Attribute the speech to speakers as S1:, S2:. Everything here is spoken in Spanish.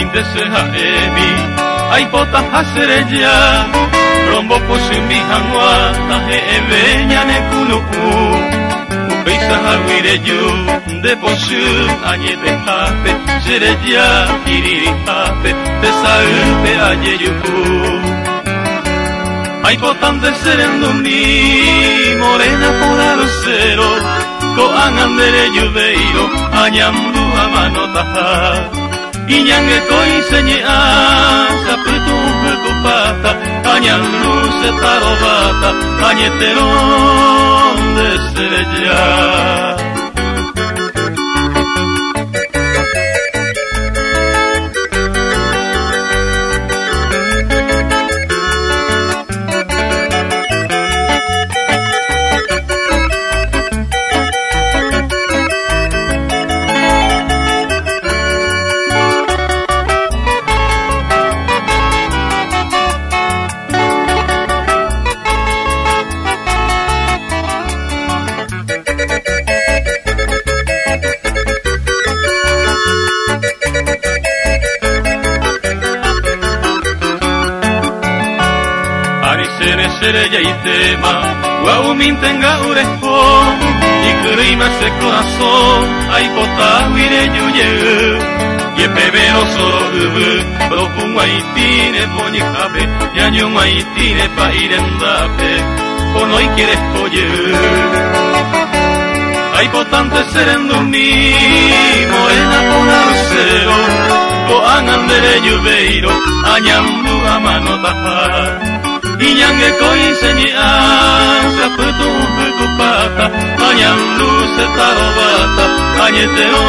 S1: inte se haemi ai pota hasereja. Rombo posumi hangwa tahe evenya ne kunu Beisa hawire ju de posu anye de hape sereja kiriri hape te saupe aye yuku Ai potan de serendo mi morena por arocero ko angandere yubeiro anyamdu amano inak etoi zenea zapretu beko pata kainan luz eta robata kainetero ondeste estrella y tema, guau mintenga urejo, y crima ese corazón, ay pota huire yuye, y pebero solo ubu, profumo haitine poni jabe, y año haitine pa irendape, por no y quieres oye. Ay potante serendo mi, morena por arcero, o anandere yubeiro, añambu a mano tajar. Iñange koi senyi asa putu putu pata Anyam luce tarobata Anyetero